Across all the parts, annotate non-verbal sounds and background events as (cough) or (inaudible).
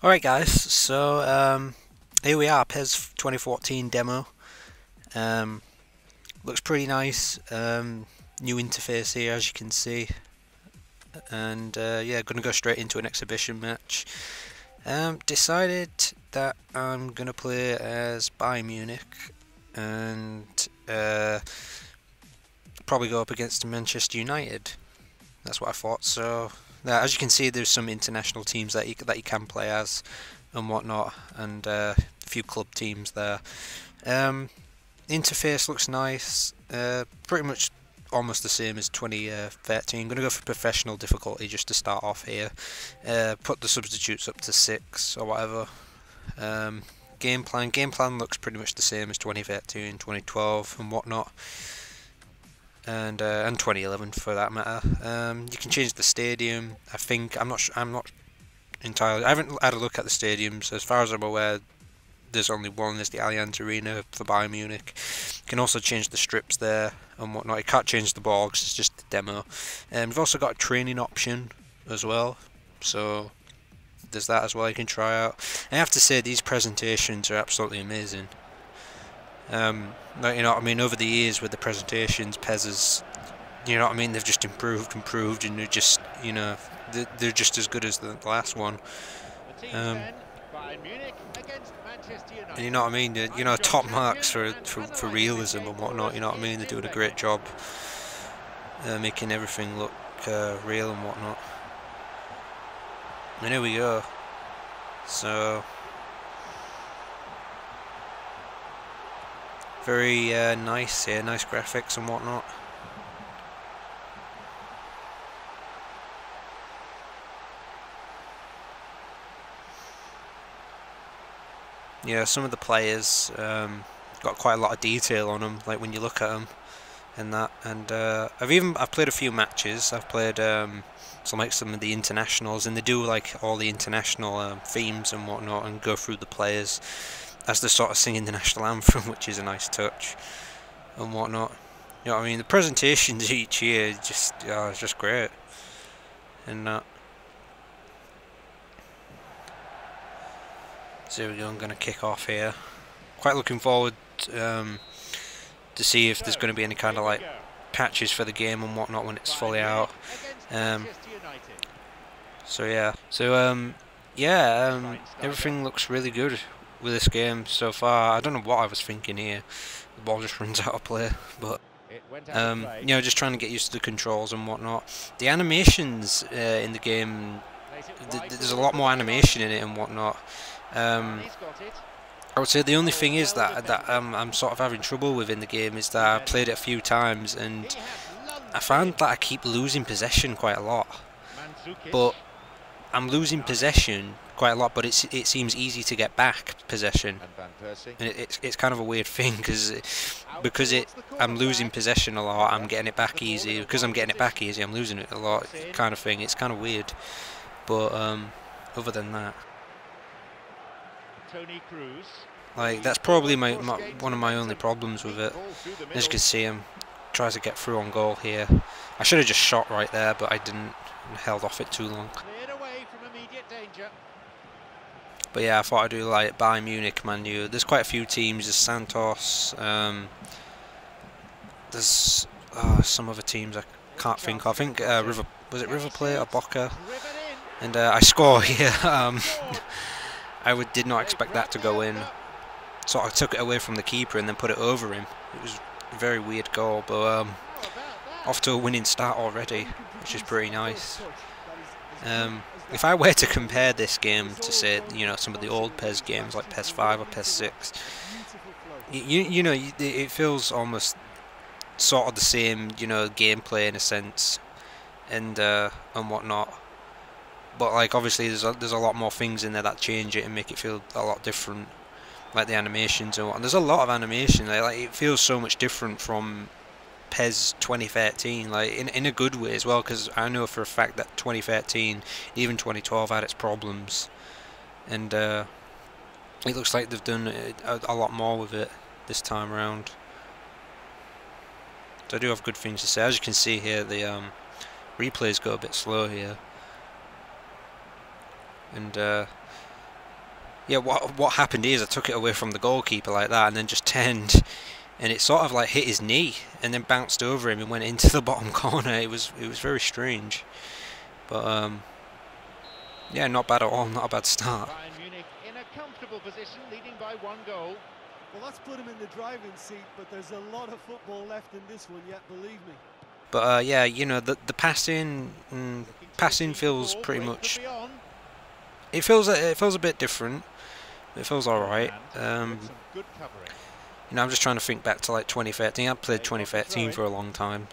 Alright guys, so um, here we are, PES 2014 demo. Um, looks pretty nice, um, new interface here as you can see. And uh, yeah, gonna go straight into an exhibition match. Um, decided that I'm gonna play as Bayern Munich and uh, probably go up against Manchester United. That's what I thought, so now, as you can see, there's some international teams that you that you can play as and whatnot, and uh, a few club teams there. Um, interface looks nice, uh, pretty much almost the same as 2013. I'm going to go for professional difficulty just to start off here. Uh, put the substitutes up to six or whatever. Um, game plan. Game plan looks pretty much the same as 2013, 2012, and whatnot and uh, and 2011 for that matter. Um, you can change the stadium. I think I'm not. I'm not entirely. I haven't had a look at the stadiums. As far as I'm aware, there's only one. There's the Allianz Arena for Bayern Munich. You can also change the strips there and whatnot. You can't change the ball it's just the demo. And um, we've also got a training option as well. So there's that as well you can try out. I have to say these presentations are absolutely amazing. Um, you know what I mean? Over the years with the presentations, PES you know what I mean? They've just improved, improved, and they're just, you know, they're, just as good as the last one. Um, and you know what I mean? you know, top marks for, for, for realism and whatnot. You know what I mean? They're doing a great job uh, making everything look uh, real and whatnot. And here we go. So Very uh, nice here, nice graphics and whatnot. Yeah, some of the players um, got quite a lot of detail on them, like when you look at them and that. And uh, I've even I've played a few matches. I've played um, some like some of the internationals, and they do like all the international um, themes and whatnot, and go through the players as they're sort of singing the national anthem, (laughs) which is a nice touch and whatnot. You know what I mean? The presentations (laughs) each year just oh, it's just great. And that. So here we go, I'm going to kick off here. Quite looking forward um, to see if there's going to be any kind of like patches for the game and whatnot when it's fully out. Um, so yeah, so um, yeah, um, everything looks really good with this game so far. I don't know what I was thinking here. The ball just (laughs) runs out of play, but um, you know, just trying to get used to the controls and whatnot. The animations uh, in the game, th there's a lot more animation in it and whatnot. Um, I would say the only thing is that that um, I'm sort of having trouble with in the game is that I played it a few times and I found that I keep losing possession quite a lot. But I'm losing possession quite a lot, but it's it seems easy to get back possession. And it, it's it's kind of a weird thing because because it I'm losing possession a lot, I'm getting it back easy. Because I'm getting it back easy, I'm losing it a lot. Kind of thing. It's kind of weird, but um, other than that, Toni Kroos. like that's probably my, my one of my only problems with it. As you can see, him tries to get through on goal here. I should have just shot right there, but I didn't. Held off it too long. But yeah, I thought I'd do like Bayern Munich, Man U. There's quite a few teams. There's Santos. Um, there's uh, some other teams I can't think of. I think uh, River was it River Plate or Boca? And uh, I score here. (laughs) um, I would, did not expect that to go in. So I took it away from the keeper and then put it over him. It was a very weird goal, but um, off to a winning start already, which is pretty nice. Um, if I were to compare this game to say, you know, some of the old PES games like PES 5 or PES 6, you you know, it feels almost sort of the same, you know, gameplay in a sense, and uh, and whatnot. But like obviously, there's a, there's a lot more things in there that change it and make it feel a lot different, like the animations and what. And there's a lot of animation. Like, like it feels so much different from PES 2013, like in in a good way as well, because I know for a fact that 2013, even 2012, had its problems, and uh, it looks like they've done a, a, lot more with it this time around. So I do have good things to say. As you can see here, the um, replays go a bit slow here, and uh, yeah, what what happened is I took it away from the goalkeeper like that, and then just turned, and it sort of like hit his knee, and then bounced over him and went into the (laughs) bottom corner. It was it was very strange, but um, yeah, not bad at all. Not a bad start. Bayern Munich in a comfortable position, leading by one goal. Well, that's put him in the driving seat, but there's a lot of football left in this one yet, believe me. But uh, yeah, you know the the passing mm, passing feels pretty much. could be on. It feels it feels a bit different. It feels all right. And Um, You know, I'm just trying to think back to like 2013. I played They want to 2013 for a long time.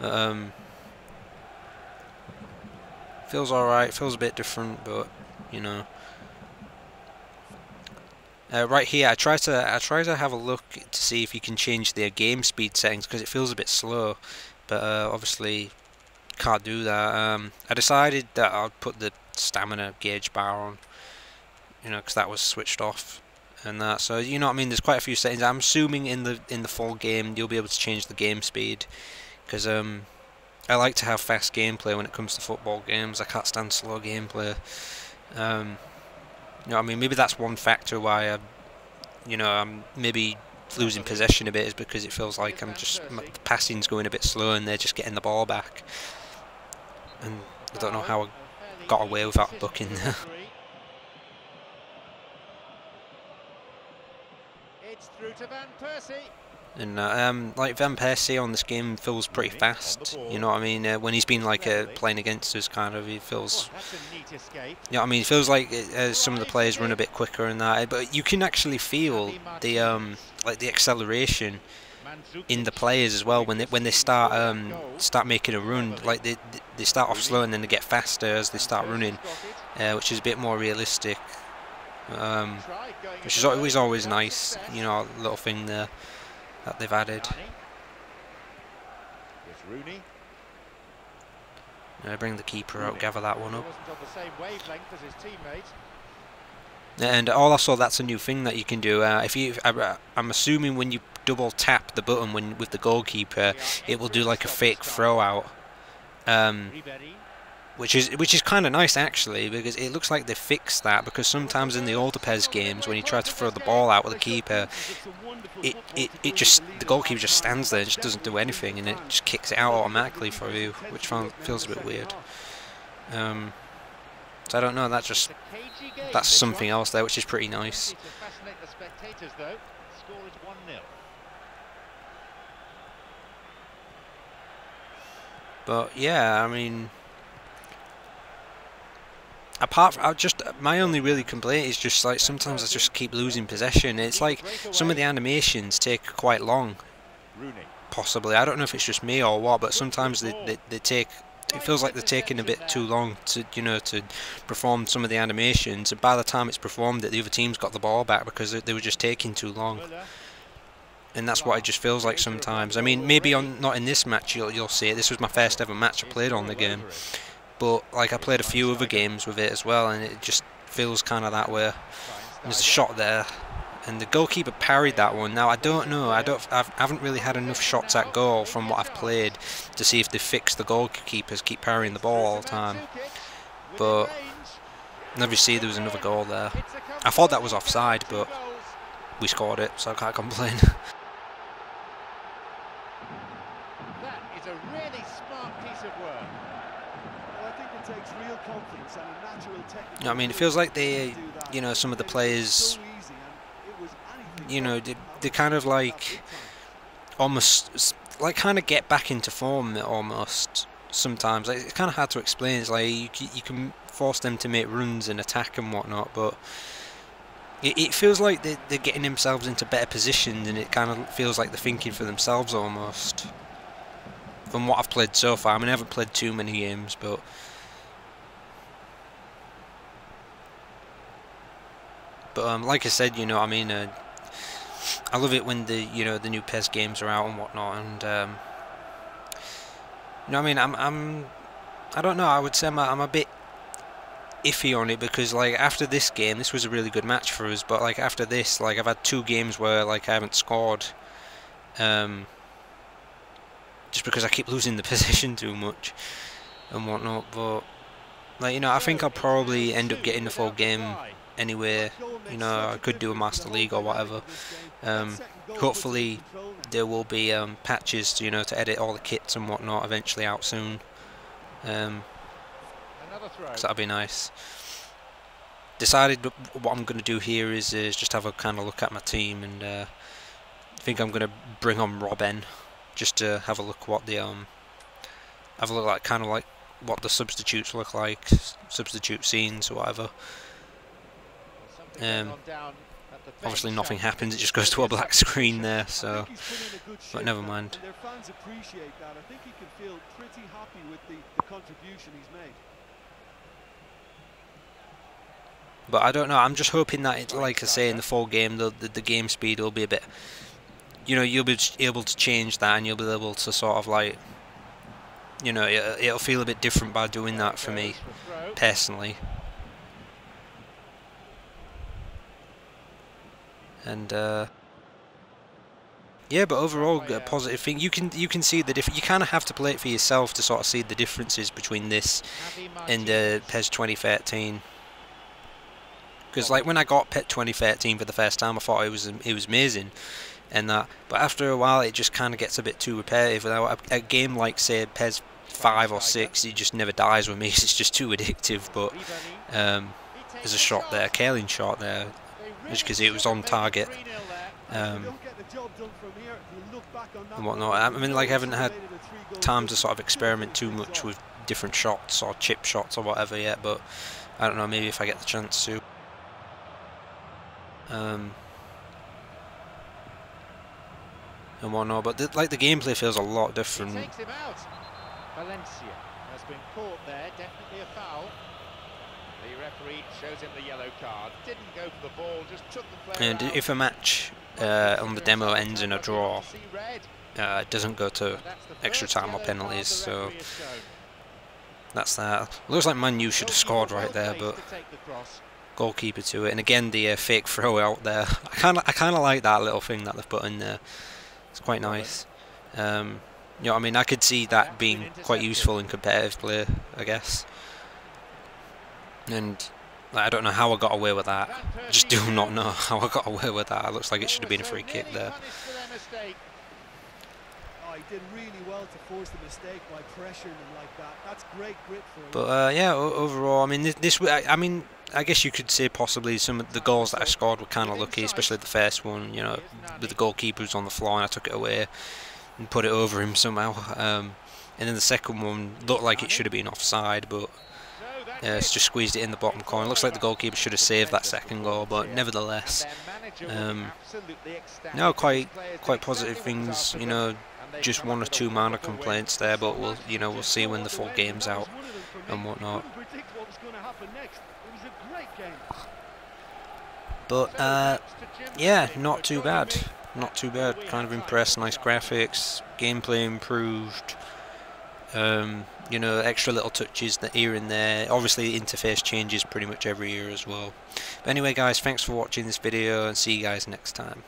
Um, feels alright, feels a bit different, but you know. Uh, right here, I try to I try to have a look to see if you can change their game speed settings because it feels a bit slow, but uh, obviously can't do that. Um, I decided that I'd put the stamina gauge bar on, you know, because that was switched off and that. So you know what I mean. There's quite a few settings. I'm assuming in the in the full game you'll be able to change the game speed, because um, I like to have fast gameplay when it comes to football games. I can't stand slow gameplay. Um, you know what I mean. Maybe that's one factor why I, you know, I'm maybe losing possession a bit is because it feels like I'm just passing's going a bit slow and they're just getting the ball back. And I don't know how I got away without booking there. (laughs) for three. It's through to Van Persie. And uh, um, like Van Persie on this game feels pretty Rooney on the fast. You know what I mean? Uh, when he's been like uh, playing against us, kind of, he feels. Oh, that's a neat escape. You know I mean? It feels like uh, some of the players run a bit quicker and that, but you can actually feel the um, like the acceleration in the players as well when they when they start um, start making a run. Like they they start off slow and then they get faster as they start running, uh, which is a bit more realistic. Um, which is always always nice. You know, little thing there that they've added. Rooney. Bring the keeper out, gather that one up. And also, that's a new thing that you can do. Uh, if you, I, I'm assuming when you double tap the button when with the goalkeeper, it will do like a fake throw out, um. Which is which is kind of nice actually because it looks like they fixed that because sometimes in the older PES games when you try to throw the ball out with the keeper, it, it, it just the goalkeeper just stands there and just doesn't do anything and it just kicks it out automatically for you, which feels a bit weird. Um, so I don't know. That just that's something else there, which is pretty nice. Easy to fascinate the spectators, though. Score is 1-0. But yeah, I mean, apart from I just my only really complaint is just like sometimes I just keep losing possession. It's like some of the animations take quite long. Possibly, I don't know if it's just me or what, but sometimes they, they, they take. It feels like they're taking a bit too long to you know to perform some of the animations, and by the time it's performed, that the other team's got the ball back because they, they were just taking too long. And that's what it just feels like sometimes. I mean, maybe on not in this match you'll you'll see it. This was my first ever match I played on the game, but like I played a few other games with it as well, and it just feels kind of that way. There's a shot there, and the goalkeeper parried that one. Now I don't know. I don't. I've, I haven't really had enough shots at goal from what I've played to see if they fix the goalkeepers keep parrying the ball all the time. But never see there was another goal there. I thought that was offside, but we scored it, so I can't complain. (laughs) That is a really smart piece of work. Well, I think it takes real confidence and a natural technical You know what I mean? It feels like they, you know, some of the players, you know, they, they kind of like almost like kind of get back into form almost sometimes. Like, it's kind of hard to explain. It's like you you can force them to make runs and attack and whatnot, but it, it feels like they, they're getting themselves into better positions, and it kind of feels like they're thinking for themselves almost. From what I've played so far, I mean, I haven't played too many games, but. But um, like I said, you know, I mean, uh, I love it when the you know the new PES games are out and whatnot, and um, you know, I mean, I'm I'm I don't know. I would say I'm a, I'm a bit iffy on it because like after this game, this was a really good match for us, but like after this, like I've had two games where like I haven't scored, um, just because I keep losing the (laughs) position too much and whatnot. But like you know, I think I'll probably end up getting the full game anywhere. You know, I could do a Master League or whatever. Um, hopefully, there will be um, patches, you know, to edit all the kits and whatnot eventually out soon. Um, so that'd be nice. Decided what I'm going to do here is, is just have a kind of look at my team, and uh, I think I'm going to bring on Robben just to have a look what the um have a look like kind of like what the substitutes look like, substitute scenes or whatever. Um, on down at the Obviously nothing happens; it just goes to a black screen there. So, but never mind. Their fans appreciate that. I think he can feel pretty happy with the, the contribution he's made. but I don't know. I'm just hoping that, it, like I say, in the full game, the, the the game speed will be a bit. You know, you'll be able to change that, and you'll be able to sort of like. You know, it, it'll feel a bit different by doing that for me. goes for throw. personally. And uh, yeah, but overall, a positive thing. You can you can see the difference. You kind of have to play it for yourself to sort of see the differences between this and uh. PES 2013. Because like when I got PES 2013 for the first time, I thought it was it was amazing, and that. But after a while, it just kind of gets a bit too repetitive. A, a game like say PES 5 or 6, it just never dies with me. (laughs) It's just too addictive. But um, there's a shot there, a Kaling shot there. As it was on target. And Um, and whatnot. I mean, like, I haven't had time to sort of experiment too much with different shots or chip shots or whatever yet, but I don't know, maybe if I get the chance to. Um, and whatnot, but the, like the gameplay feels a lot different. Valencia has been caught there, definitely a foul. The referee shows him the yellow card. Didn't go for the ball, just took the player And out. if a match uh, on the demo ends in a draw, uh, it doesn't go to And that's the extra time or penalties, so referee has shown. that's that. Looks like Man U should have scored right there, but To take the cross. goalkeeper to it. And again, the uh, fake throw out there. (laughs) I kind of, I kind of like that little thing that they've put in there. It's quite nice. Um, you know, I mean, I could see that being quite useful in competitive play, I guess. And I don't know how I got away with that. I just do not know (laughs) how I got away with that. It looks like it should have been a free kick there. punished for their mistake. Oh, he did really well to force the mistake by pressuring him like that. That's great grit for him. But uh, yeah, o- overall, I mean, this, this w- I, I mean, I guess you could say possibly some of the goals that I scored were kind of lucky, especially the first one. You know, with the goalkeeper was on the floor and I took it away and put it over him somehow. Um, and then the second one looked like it should have been offside, but uh, it's just squeezed it in the bottom corner. Looks like the goalkeeper should have saved that second goal, but nevertheless, um, no, quite quite positive things. You know, just one or two minor complaints there, but we'll you know we'll see when the full game's out. and whatnot. But uh, yeah, not too bad. Not too bad. Kind of impressed. Nice graphics, gameplay improved. Um, you know, extra little touches that here and there. Obviously, interface changes pretty much every year as well. But anyway, guys, thanks for watching this video, and see you guys next time.